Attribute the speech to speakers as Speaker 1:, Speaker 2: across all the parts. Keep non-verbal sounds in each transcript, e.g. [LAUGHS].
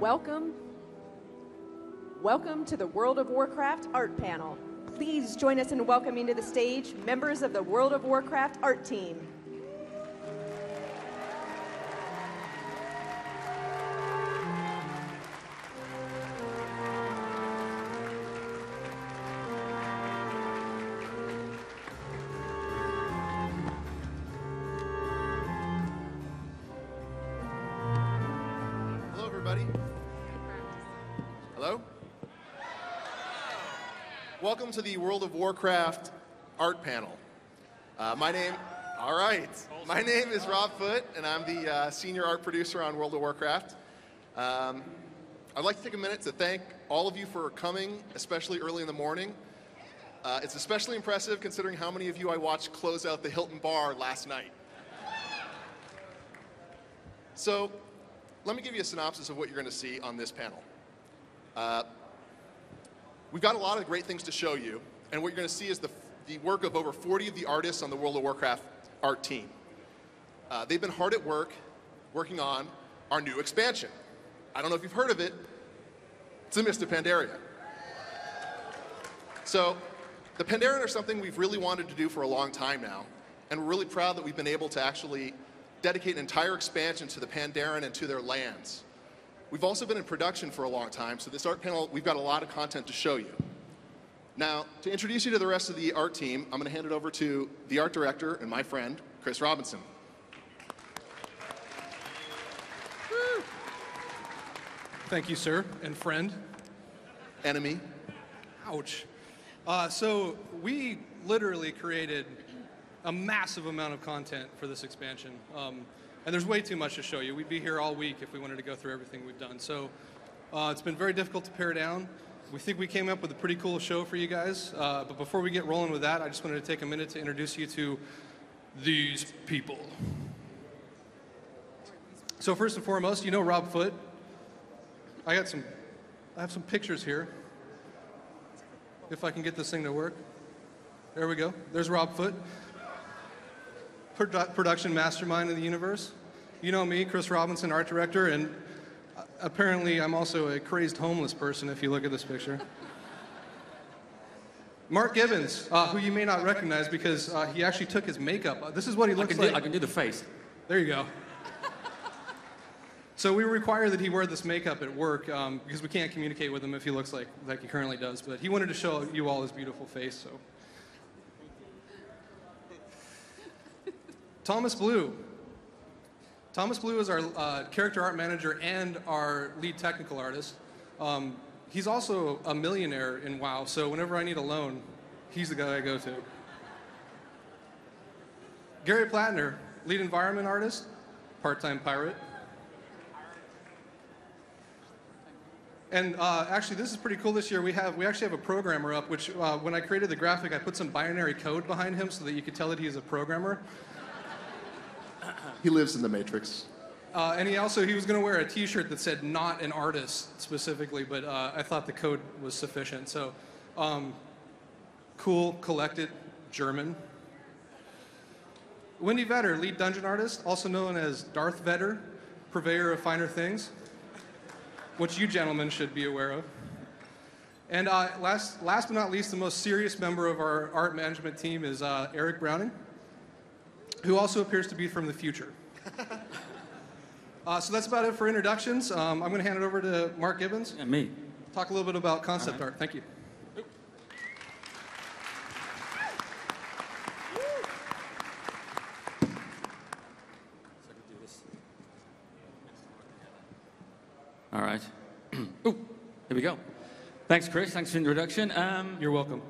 Speaker 1: Welcome. Welcome to the World of Warcraft art panel. Please join us in welcoming to the stage members of the World of Warcraft art team.
Speaker 2: Everybody. Hello? Welcome to the World of Warcraft art panel. Uh, my name, all right. My name is Rob Foote, and I'm the uh, senior art producer on World of Warcraft. Um, I'd like to take a minute to thank all of you for coming, especially early in the morning. Uh, it's especially impressive considering how many of you I watched close out the Hilton Bar last night. So, let me give you a synopsis of what you're going to see on this panel. Uh, we've got a lot of great things to show you, and what you're going to see is the, the work of over 40 of the artists on the World of Warcraft art team. Uh, they've been hard at work working on our new expansion. I don't know if you've heard of it. It's the Mists of Pandaria. So, the Pandaren are something we've really wanted to do for a long time now, and we're really proud that we've been able to actually dedicate an entire expansion to the Pandaren and to their lands. We've also been in production for a long time, so this art panel, we've got a lot of content to show you. Now, to introduce you to the rest of the art team, I'm going to hand it over to the art director and my friend, Chris Robinson.
Speaker 3: Thank you, sir, and friend.
Speaker 2: Enemy.
Speaker 3: Ouch. Uh, so we literally created a massive amount of content for this expansion, um, and there's way too much to show you. We'd be here all week if we wanted to go through everything we've done. So uh, it's been very difficult to pare down. We think we came up with a pretty cool show for you guys. Uh, but before we get rolling with that, I just wanted to take a minute to introduce you to these people. So first and foremost, you know Rob Foote. I got some, I have some pictures here. If I can get this thing to work. There we go. There's Rob Foote, produ- production mastermind of the universe. You know me, Chris Robinson, art director, and uh, apparently I'm also a crazed homeless person if you look at this picture. Mark Gibbons, uh, who you may not recognize because uh, he actually took his makeup. Uh, This is what he
Speaker 4: I
Speaker 3: looks
Speaker 4: can,
Speaker 3: like.
Speaker 4: do, I can do the face.
Speaker 3: There you go. So we require that he wear this makeup at work um, because we can't communicate with him if he looks like like he currently does. But he wanted to show you all his beautiful face. So Thomas Blue. Thomas Blue is our uh, character art manager and our lead technical artist. Um, he's also a millionaire in WoW, so whenever I need a loan, he's the guy I go to. Gary Platner, lead environment artist, part-time pirate. And uh, actually, this is pretty cool this year. We have we actually have a programmer up, which uh, when I created the graphic, I put some binary code behind him so that you could tell that he's a programmer. [CLEARS THROAT]
Speaker 2: He lives in the Matrix.
Speaker 3: Uh, and he also he was going to wear a T-shirt that said "not an artist" specifically, but uh, I thought the code was sufficient. So, um, cool, collected, German. Wendy Vetter, lead dungeon artist, also known as Darth Vetter, purveyor of finer things, which you gentlemen should be aware of. And uh, last, last but not least, the most serious member of our art management team is uh, Eric Browning, who also appears to be from the future. [LAUGHS] Uh, so that's about it for introductions. Um, I'm going to hand it over to Mark Gibbons.
Speaker 4: And me.
Speaker 3: Talk a little bit about concept art. Thank you.
Speaker 4: All right. [CLEARS THROAT] oh, here we go. Thanks, Chris. Thanks for the introduction. Um,
Speaker 3: You're welcome.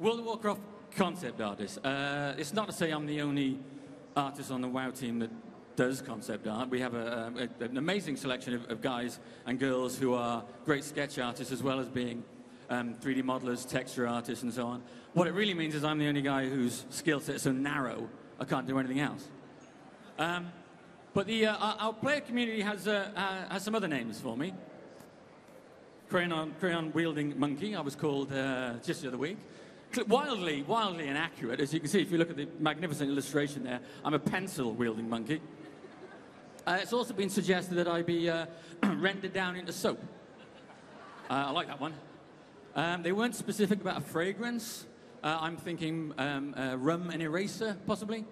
Speaker 4: World of Warcraft concept artist. Uh, it's not to say I'm the only artist on the WoW team that does concept art. We have a, a, an amazing selection of, of guys and girls who are great sketch artists as well as being um, 3D modelers, texture artists, and so on. What it really means is I'm the only guy whose skill set is so narrow I can't do anything else. Um, but the, uh, our, player community has, uh, uh, has some other names for me. Crayon, crayon wielding monkey, I was called uh, just the other week. Wildly, wildly inaccurate. As you can see, if you look at the magnificent illustration there, I'm a pencil wielding monkey. Uh, it's also been suggested that I be uh, [CLEARS THROAT] rendered down into soap. Uh, I like that one. Um, they weren't specific about a fragrance. Uh, I'm thinking um, uh, rum and eraser, possibly.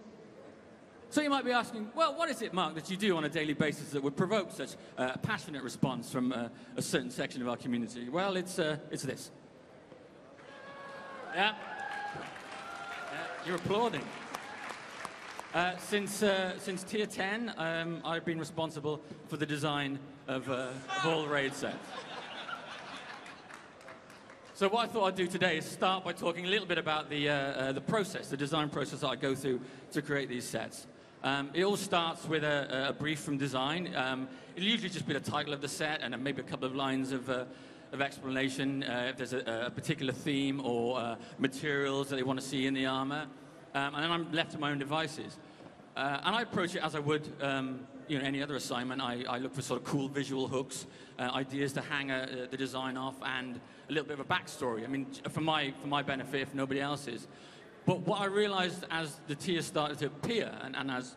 Speaker 4: So you might be asking, well, what is it, Mark, that you do on a daily basis that would provoke such uh, a passionate response from a certain section of our community? Well, it's, it's this. Yeah. You're applauding. Uh, since, uh, since Tier 10, um, I've been responsible for the design of, uh, of all raid sets. So what I thought I'd do today is start by talking a little bit about the, uh, uh, the process, the design process that I go through to create these sets. Um, it all starts with a, a brief from design. Um, it'll usually just be the title of the set and maybe a couple of lines of, uh, of explanation uh, if there's a, a particular theme or uh, materials that they want to see in the armor. Um, and then I'm left to my own devices. Uh, and I approach it as I would um, you know, any other assignment. I, I look for sort of cool visual hooks, uh, ideas to hang uh, the design off, and a little bit of a backstory. I mean, for my, for my benefit, if nobody else's. But what I realized as the tiers started to appear, and, and as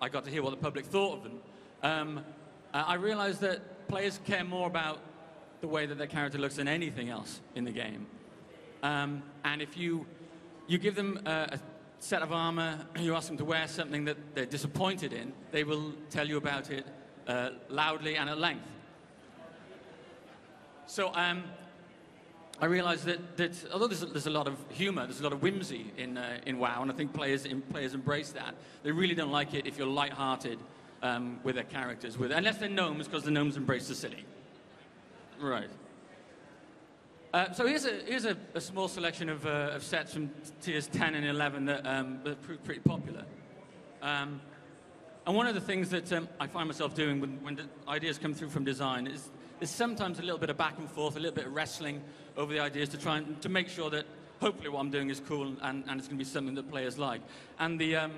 Speaker 4: I got to hear what the public thought of them, um, uh, I realized that players care more about the way that their character looks than anything else in the game. Um, and if you, you give them uh, a set of armor, [CLEARS THROAT] you ask them to wear something that they're disappointed in, they will tell you about it uh, loudly and at length. So um, I realized that, that although there's a, there's a lot of humor, there's a lot of whimsy in, uh, in WoW, and I think players, in, players embrace that. They really don't like it if you're light-hearted um, with their characters, with, unless they're gnomes, because the gnomes embrace the silly. Right. Uh, so here's, a, here's a, a small selection of, uh, of, sets from tiers 10 and 11 that, um, proved pretty popular. Um, and one of the things that um, I find myself doing when, when ideas come through from design is there's sometimes a little bit of back and forth, a little bit of wrestling over the ideas to try and to make sure that hopefully what I'm doing is cool and, and it's going to be something that players like. And the, um,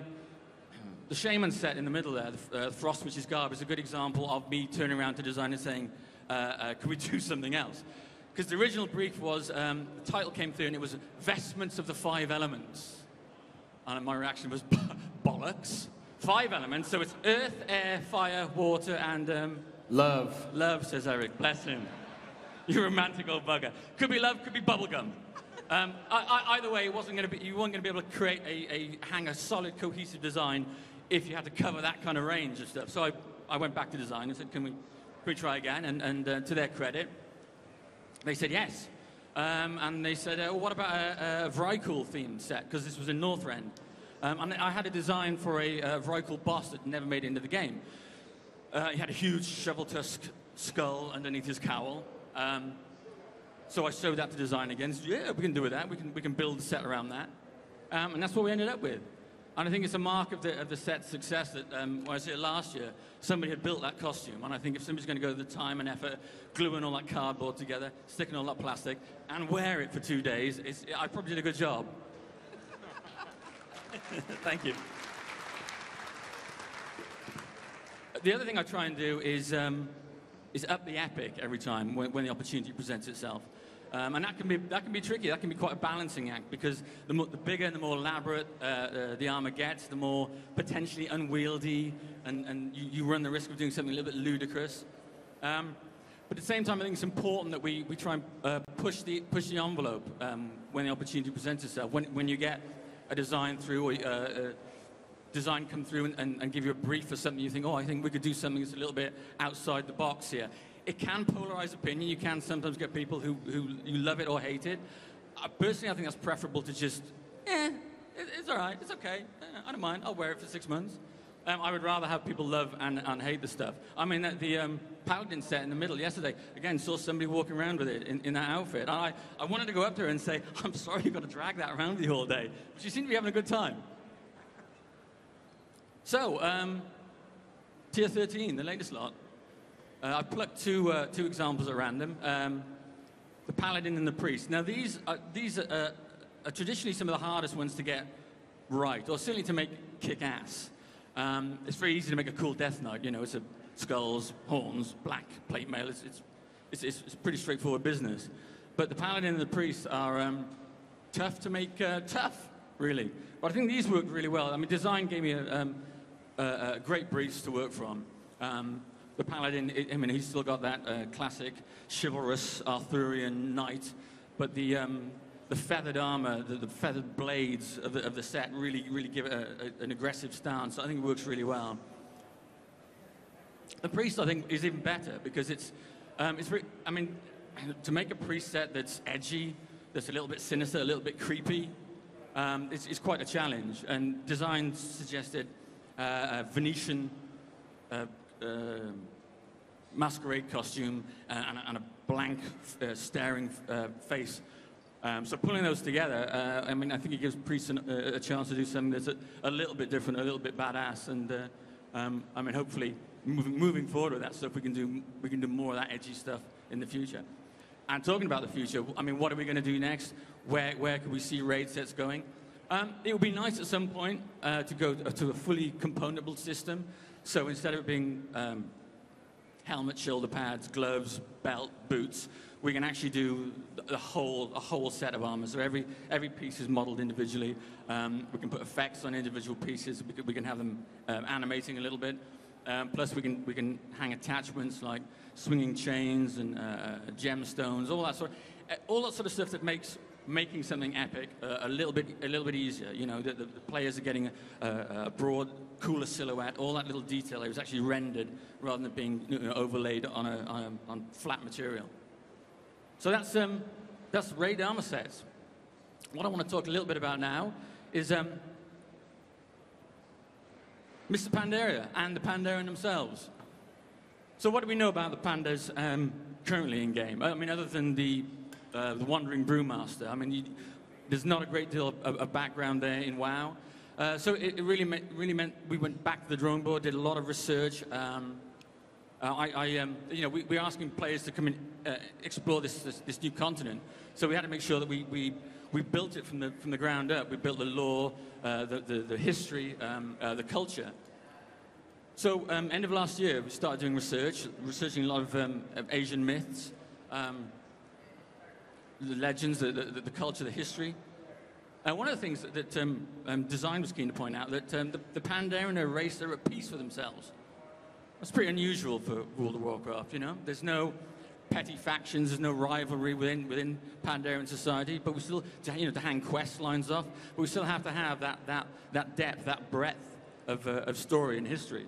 Speaker 4: the Shaman set in the middle there, the uh, Frost Witch's Garb, is a good example of me turning around to design and saying, uh, uh, can we do something else? Because the original brief was, um, the title came through and it was Vestments of the Five Elements. And my reaction was, [LAUGHS] bollocks. Five elements, so it's earth, air, fire, water, and um,
Speaker 5: love.
Speaker 4: Love, says Eric. Bless him. [LAUGHS] You romantic old bugger. Could be love, could be bubblegum. Um, I, I, either way, it wasn't going to be, you weren't going to be able to create a, a, hang a solid, cohesive design if you had to cover that kind of range of stuff. So I, I went back to design and said, can we, we try again? And, and uh, to their credit, they said yes. Um, and they said, uh, well, what about a, a Vrykul themed set? Because this was in Northrend. Um, and I had a design for a uh, Vrykul boss that never made it into the game. Uh, he had a huge shovel tusk skull underneath his cowl. Um, so I showed that to design again. Said, yeah, we can do with that. We can, we can build a set around that. Um, and that's what we ended up with. And I think it's a mark of the, of the set's success that, um, when I last year, somebody had built that costume. And I think if somebody's going to go the time and effort, gluing all that cardboard together, sticking all that plastic, and wear it for two days, I probably did a good job. [LAUGHS] Thank you. The other thing I try and do is, um, is up the epic every time when, when the opportunity presents itself. Um, and that can, be, that can be tricky. That can be quite a balancing act because the, the bigger and the more elaborate uh, uh, the armor gets, the more potentially unwieldy, and, and you, you, run the risk of doing something a little bit ludicrous. Um, but at the same time, I think it's important that we, we try and uh, push, the, push the envelope um, when the opportunity presents itself. When, when you get a design through or uh, uh, design come through and, and, and, give you a brief for something you think, oh, I think we could do something that's a little bit outside the box here it can polarize opinion. You can sometimes get people who, who you love it or hate it. Uh, personally, I think that's preferable to just, eh, it, it's all right, it's okay, eh, I don't mind, I'll wear it for six months. Um, I would rather have people love and, and hate the stuff. I mean, the, the um, Paladin set in the middle yesterday, again, saw somebody walking around with it in, in that outfit. And I, I wanted to go up to her and say, [LAUGHS] I'm sorry you've got to drag that around with you all day. But she seemed to be having a good time. So, um, tier 13, the latest lot. Uh, I plucked two, uh, two examples at random. Um, the paladin and the priest. Now, these, are, these are, are, traditionally some of the hardest ones to get right, or certainly to make kick ass. Um, it's very easy to make a cool death knight. You know, it's a skulls, horns, black plate mail. It's, it's, it's, it's pretty straightforward business. But the paladin and the priest are um, tough to make uh, tough, really. But I think these worked really well. I mean, design gave me a, um, a, a great briefs to work from. Um, the paladin, I mean, he's still got that uh, classic chivalrous Arthurian knight, but the um, the feathered armor, the, the feathered blades of the, of the set really, really give it a, a, an aggressive stance. I think it works really well. The priest, I think, is even better because it's, um, it's I mean, to make a priest set that's edgy, that's a little bit sinister, a little bit creepy, um, it's, it's quite a challenge. And design suggested uh, a Venetian uh, uh, masquerade costume and, a, and a blank, uh, staring uh, face. Um, so pulling those together, uh, I mean, I think it gives priests an, uh, a chance to do something that's a, a little bit different, a little bit badass, and uh, um, I mean, hopefully, moving, moving forward with that stuff, we can do we can do more of that edgy stuff in the future. And talking about the future, I mean, what are we going to do next? Where where can we see raid sets going? Um, it would be nice at some point uh, to go to a fully componentable system. So instead of it being um, helmet, shoulder pads, gloves, belt, boots. We can actually do the whole, a whole set of armor. So every, every piece is modeled individually. Um, we can put effects on individual pieces. We can, we can have them um, animating a little bit. Um, plus, we can, we can hang attachments like swinging chains and uh, gemstones, all that sort of, all that sort of stuff that makes making something epic uh, a little bit a little bit easier. You know, the, the, the players are getting a, a, broad, cooler silhouette. All that little detail it was actually rendered rather than being you know, overlaid on a, on, a, on flat material. So that's um, that's raid armor sets. What I want to talk a little bit about now is um, Mists of Pandaria and the Pandaren themselves. So what do we know about the pandas um, currently in game? I mean, other than the uh, the Wandering Brewmaster. I mean, you, there's not a great deal of, of background there in WoW. Uh, so it, it really, meant, really meant we went back to the drawing board, did a lot of research. Um, uh, I, I um, you know, we, we're asking players to come and uh, explore this, this, this, new continent. So we had to make sure that we, we, we built it from the, from the ground up. We built the lore, uh, the, the, the, history, um, uh, the culture. So um, end of last year, we started doing research, researching a lot of, um, of Asian myths. The legends, the, the, the, culture, the history. And one of the things that, that um, um, design was keen to point out that um, the, the Pandaren race are at peace with themselves. That's pretty unusual for World of Warcraft, you know? There's no petty factions, there's no rivalry within, within Pandaren society, but we still, you know, to hang quest lines off, but we still have to have that, that, that depth, that breadth of, uh, of story and history.